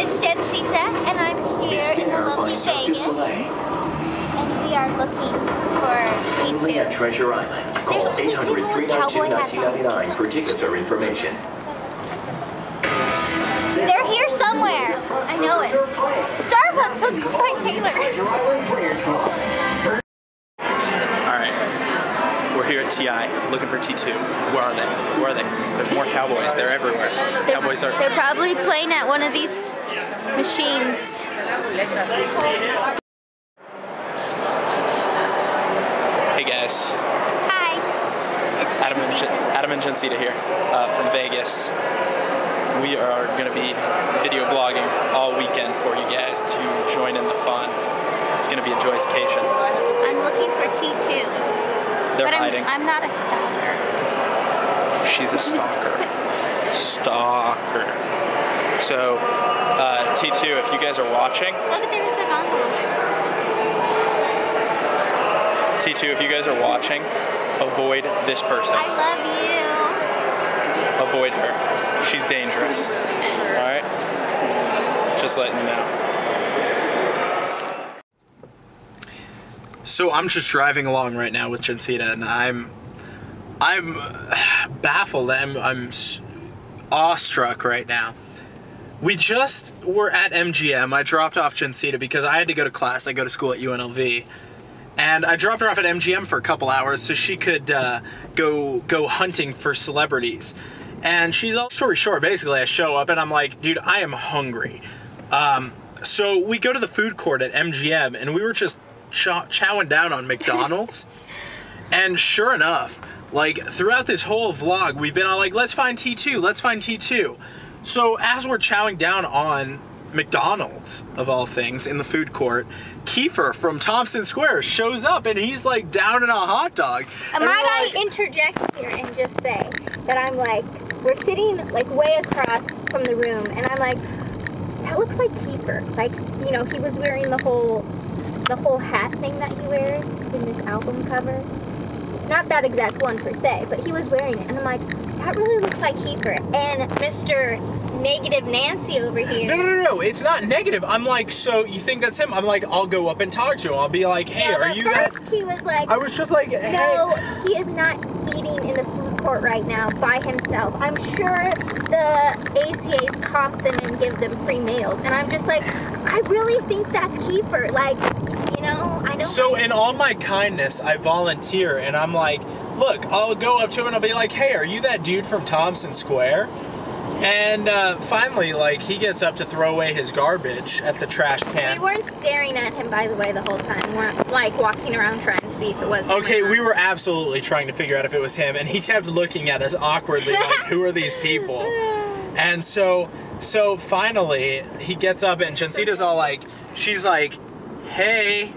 it's Jencita, and I'm here in the lovely Vegas, and we are looking for Only at T2. Treasure Island. Call There's only 800 people with cowboy hats on. 392 for tickets or information. They're here somewhere. I know it. Starbucks, so let's go find Taylor. Alright. We're here at TI looking for T2. Where are they? Where are they? There's more cowboys. They're everywhere. Cowboys are. They're probably playing at one of these machines. Hey guys. Hi. It's Adam and, Jencita. Adam and Jencita here uh, from Vegas. We are going to be video blogging all weekend for you guys to join in the fun. It's going to be a joyous occasion. I'm looking for T2. They're but I'm, hiding. I'm not a stalker. She's a stalker. Stalker. So, uh, T2, if you guys are watching, Look, there's the gondola. T2, if you guys are watching, avoid this person. I love you. Avoid her. She's dangerous. Alright? Just letting you know. So I'm just driving along right now with Jencita and I'm I'm baffled. I'm I'm awestruck right now. We just were at MGM. I dropped off Jencita because I had to go to class. I go to school at UNLV. And I dropped her off at MGM for a couple hours so she could uh, go go hunting for celebrities. And she's all story short. Basically, I show up and I'm like, dude, I am hungry. Um, so we go to the food court at MGM and we were just chow- chowing down on McDonald's. and sure enough, like throughout this whole vlog, we've been all like, let's find T2, let's find T2. So as we're chowing down on McDonald's, of all things, in the food court, Keifer from Thompson Square shows up and he's like down in a hot dog. And Might I like- interject here and just say that I'm like, we're sitting like way across from the room, and I'm like, that looks like Keifer. Like, you know, he was wearing the whole, the whole hat thing that he wears in this album cover. Not that exact one per se, but he was wearing it, and I'm like, that really looks like Keifer. And Mr. Negative Nancy over here. No, no, no, no, it's not negative. I'm like, so you think that's him? I'm like, I'll go up and talk to him. I'll be like, hey, Yeah, are you that? first he was like, I was just like, hey. No, he is not eating in the food court right now by himself. I'm sure the ACAs comp them and give them free meals. And I'm just like, I really think that's Keifer. Like, you know, I don't. So in all my kindness, I volunteer and I'm like, look, I'll go up to him and I'll be like, hey, are you that dude from Thompson Square? And uh, finally, like, he gets up to throw away his garbage at the trash can. we weren't staring at him, by the way, the whole time. We weren't like walking around trying to see if it was. him Okay, we were absolutely trying to figure out if it was him, and he kept looking at us awkwardly, like, who are these people? And so, so finally, he gets up, and Jencita's all like, she's like, hey.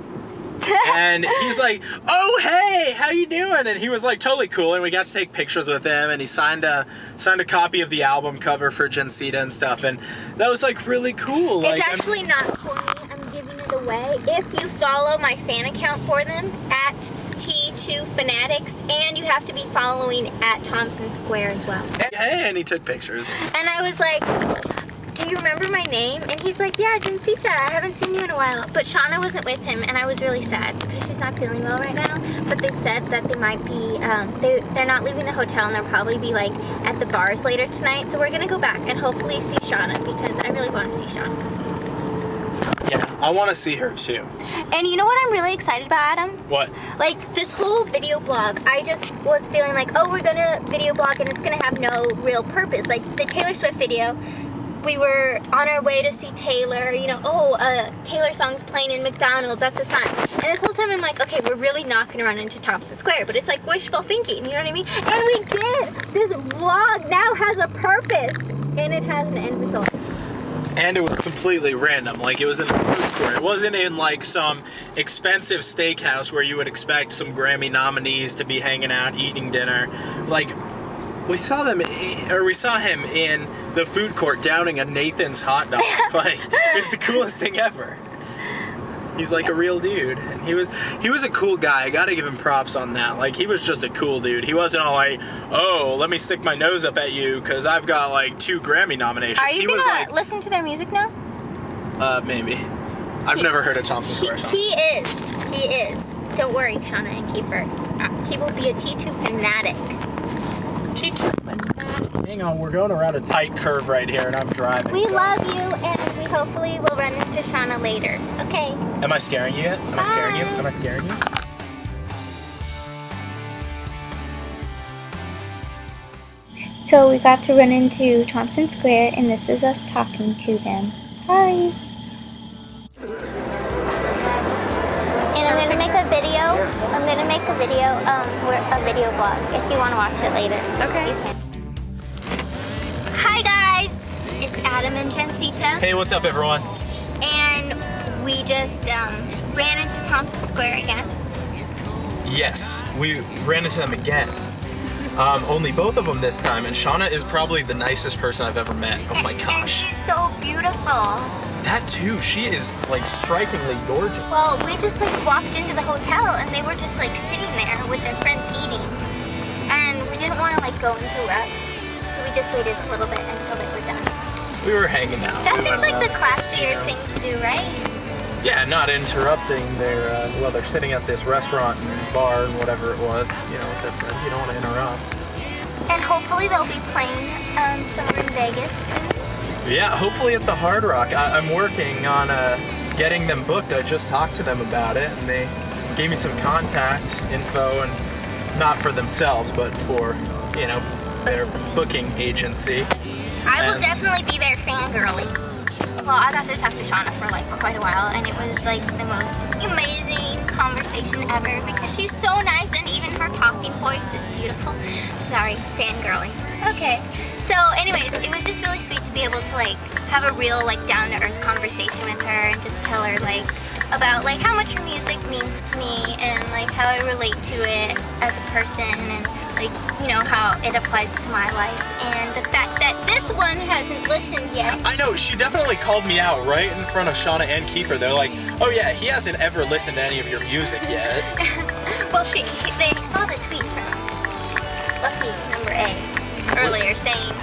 And he's like, "Oh hey, how you doing?" And he was like totally cool, and we got to take pictures with him, and he signed a signed a copy of the album cover for Jencita and stuff, and that was like really cool. It's like, I'm- actually not for me. I'm giving it away. If you follow my fan account for them at T2 Fanatics, and you have to be following at Thompson Square as well. hey, and he took pictures. And I was like, Do you remember my name? And he's like, Yeah, Jencita. I haven't seen you in a while. But Shawna wasn't with him, and I was really sad because she's not feeling well right now. But they said that they might be, um, they, they're not leaving the hotel, and they'll probably be like at the bars later tonight. So we're gonna go back and hopefully see Shawna because I really want to see Shawna. Yeah, I want to see her too. And you know what I'm really excited about, Adam? What? Like this whole video blog, I just was feeling like, oh, we're gonna video blog and it's gonna have no real purpose. Like the Taylor Swift video, we were on our way to see Taylor, you know, oh, uh, Taylor song's playing in McDonald's, that's a sign. And the whole time I'm like, okay, we're really not gonna run into Thompson Square, but it's like wishful thinking, you know what I mean? And we did! This vlog now has a purpose, and it has an end result. And it was completely random. Like it was in the food court. It wasn't in like some expensive steakhouse where you would expect some Grammy nominees to be hanging out eating dinner. Like we saw them, or we saw him in the food court downing a Nathan's hot dog. like it's the coolest thing ever. He's like a real dude, and he was he was a cool guy. I gotta give him props on that. Like he was just a cool dude. He wasn't all like, "Oh, let me stick my nose up at you because I've got like two Grammy nominations." Are you he gonna was like, listen to their music now? Uh, maybe. I've He- never heard a Thompson Square song. he is. He is. Don't worry, Shawna and Keifer. Uh, He will be a T2 fanatic. Hang on, we're going around a tight curve right here, and I'm driving. We so- love you, and we hopefully will run into Shawna later. Okay. Am I scaring you yet? Am I scaring you? Am I scaring you? So we got to run into Thompson Square, and this is us talking to them. Hi. Video. I'm gonna make a video, um, a video blog. If you want to watch it later, Okay. You can. Hi guys, it's Adam and Jencita, Hey, what's up, everyone? and we just um, ran into Thompson Square again. Yes, we ran into them again. Um, only both of them this time, and Shawna is probably the nicest person I've ever met. Oh my And- And gosh. she's so beautiful. That too, she is like strikingly gorgeous. Well, we just like walked into the hotel and they were just like sitting there with their friends eating. And we didn't want to like go and interrupt. So we just waited a little bit until they were done. We were hanging out. That We seems like the classier thing to do, right? Yeah, not interrupting their, uh, well, they're sitting at this restaurant and bar and whatever it was, you know, with their friends. You don't want to interrupt. And hopefully they'll be playing um, somewhere in Vegas soon. Yeah, hopefully at the Hard Rock. I, I'm working on uh, getting them booked. I just talked to them about it, and they gave me some contact info, and not for themselves, but for you know their booking agency. I will And- definitely be there fangirling. Well, I got to talk to Shawna for like quite a while, and it was like the most amazing conversation ever because she's so nice, and even her talking voice is beautiful. Sorry, fangirling. Okay. Anyways, it was just really sweet to be able to like have a real like down to earth conversation with her and just tell her like about like how much her music means to me and like how I relate to it as a person and like you know how it applies to my life and the fact that this one hasn't listened yet. I know she definitely called me out right in front of Shawna and Keifer. They're like, "Oh yeah, he hasn't ever listened to any of your music yet." well, she he, they saw the tweet from Lucky Number A earlier saying,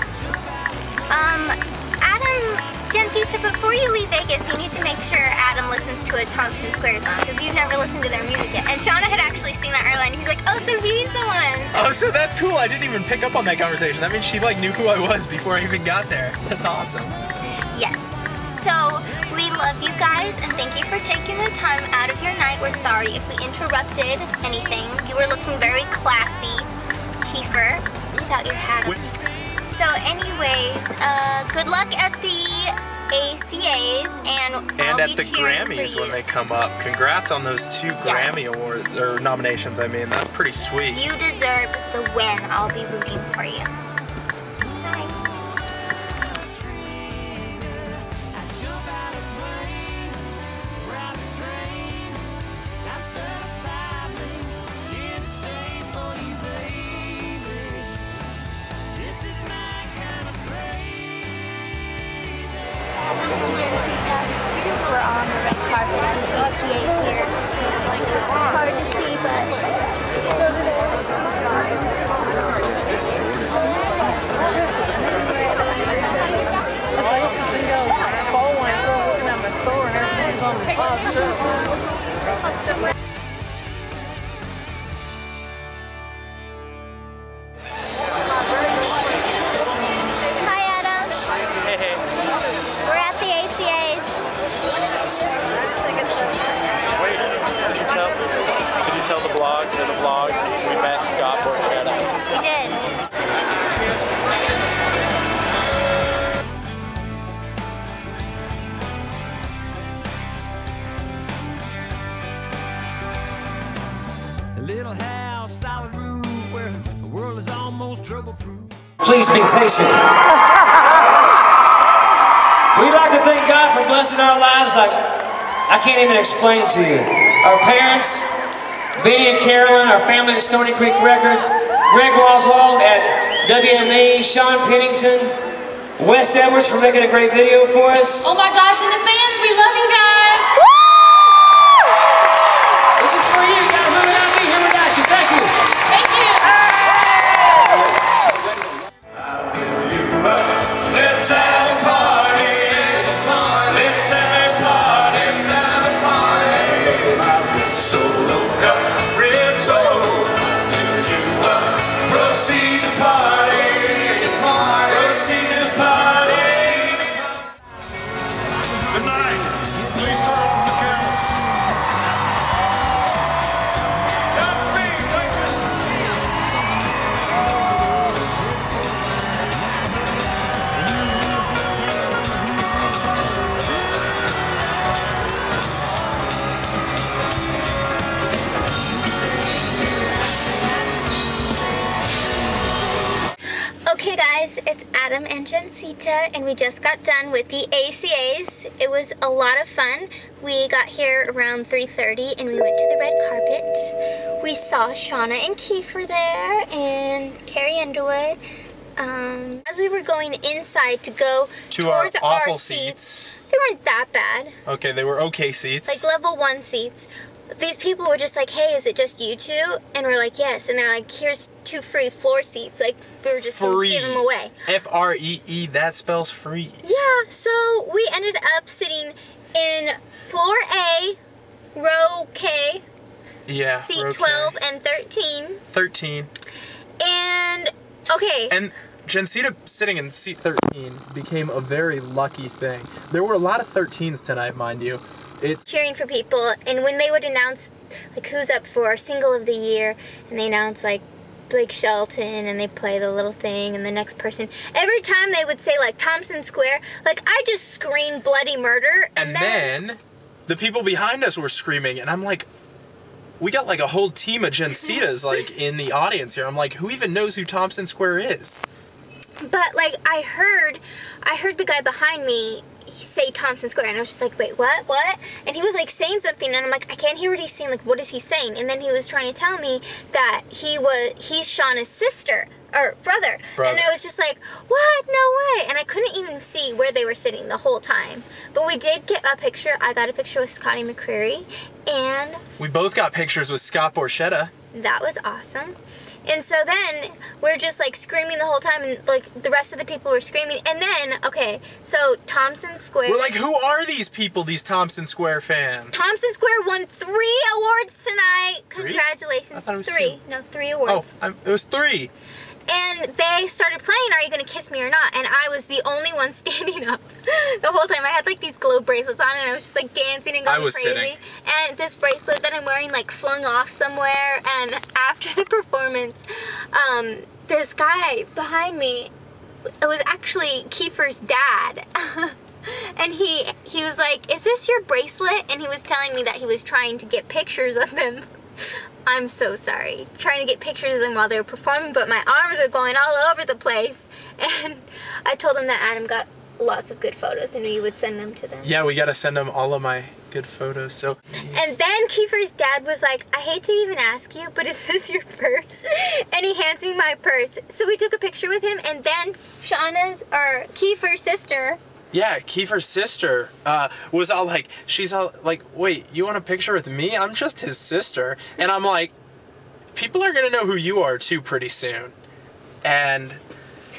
um, Adam, Jencita, before you leave Vegas, you need to make sure Adam listens to a Thompson Square song because he's never listened to their music yet. And Shawna had actually seen that earlier, and he's like, oh, so he's the one. oh, so that's cool. I didn't even pick up on that conversation. That means she like knew who I was before I even got there. That's awesome. Yes. So we love you guys and thank you for taking the time out of your night. We're sorry if we interrupted anything. You were looking very classy, Keifer, without your hat. So, anyways, uh, good luck at the ACAs and And I'll at the Grammys when they come up. Congrats on those two Grammy awards or nominations. I mean, that's pretty sweet. You deserve the win. I'll be rooting for you. Thank you. A little house, solid roof, where the world is almost trouble-proof. Please be patient. We'd like to thank God for blessing our lives like I can't even explain to you. Our parents, Betty and Carolyn, our family at Stoney Creek Records, Greg Oswald at WMA, Sean Pennington, Wes Edwards for making a great video for us. Oh my gosh, and the fans, we love you guys. Adam and Jencita, and we just got done with the ACAs. It was a lot of fun. We got here around 3.30 and we went to the red carpet. We saw Shawna and Keifer there and Carrie Underwood. Um, as we were going inside to go To our awful seats, seats. they weren't that bad. Okay, they were okay seats. like level one seats. These people were just like, "Hey, is it just you two? And we're like, "Yes." And they're like, "Here's two free floor seats." Like we were just gonna give them away. F R E E. That spells free. Yeah. So we ended up sitting in floor A, row K, Yeah. seat we're okay. 12 and 13. Thirteen. And okay, And Jencita sitting in seat 13 became a very lucky thing. There were a lot of 13s tonight, mind you. It cheering for people. And when they would announce like who's up for single of the year, and they announce like Blake Shelton, and they play the little thing, and the next person. Every time they would say like Thompson Square, like I just screamed bloody murder, and then the people behind us were screaming, and I'm like, we got like a whole team of Jencitas like in the audience here. I'm like, who even knows who Thompson Square is? But like I heard, I heard the guy behind me say Thompson Square, and I was just like, wait, what, what? And he was like saying something, and I'm like, I can't hear what he's saying. Like, what is he saying? And then he was trying to tell me that he was he's Shawna's sister or brother. Brother. and I was just like, what? No way! And I couldn't even see where they were sitting the whole time. But we did get a picture. I got a picture with Scotty McCreery, and We both got pictures with Scott Borchetta. that was awesome. And so then we're just like screaming the whole time, and like the rest of the people were screaming. And then, okay, so Thompson Square. We're like, who are these people, these Thompson Square fans? Thompson Square won three awards tonight. Three? Congratulations. I thought it was three. No, three Oh, awards. I'm, it was three. And they started playing Are You Gonna Kiss Me or Not? And I was the only one standing up the whole time. I had like these glow bracelets on and I was just like dancing and I going was crazy. sitting. And this bracelet that I'm wearing like flung off somewhere. And after the performance, um, this guy behind me, it was actually Keifer's dad. and he he was like, "Is this your bracelet?" And he was telling me that he was trying to get pictures of them. I'm so sorry. Trying to get pictures of them while they were performing, but my arms were going all over the place. And I told them that Adam got lots of good photos and we would send them to them. Yeah, we gotta send them all of my good photos. So, And then Keifer's dad was like, I hate to even ask you, but is this your purse? And he hands me my purse. So we took a picture with him, and then Shawna's, or Keifer's sister, yeah, Keifer's sister uh, was all like, she's all like, wait, you want a picture with me? I'm just his sister. And I'm like, people are gonna know who you are too pretty soon. And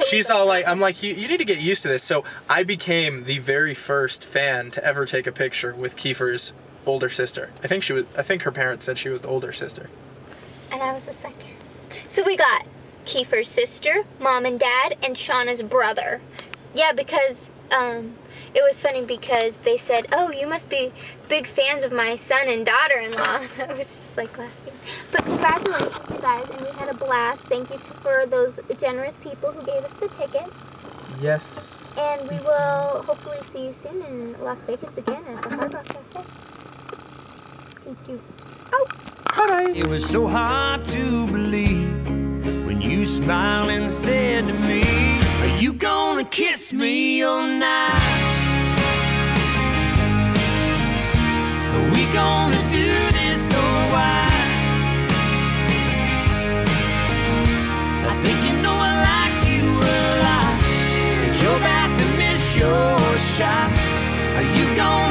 she's all like, I'm like, you, you need to get used to this. So I became the very first fan to ever take a picture with Keifer's older sister. I think she was. I think her parents said she was the older sister. and I was the second. So we got Keifer's sister, mom and dad, and Shawna's brother. Yeah, because um, it was funny because they said, "Oh, you must be big fans of my son and daughter-in-law." I was just like laughing. But congratulations, you guys, and we had a blast. Thank you to, for those generous people who gave us the tickets. Yes. And we will hopefully see you soon in Las Vegas again at the Hard Rock Cafe. Thank you. Oh. Hi! It was so hard to believe when you smiled and said to me, Are you gonna kiss me all night. Are We gonna do this or while. I think you know I like you a lot, but you're about to miss your shot. Are you gonna?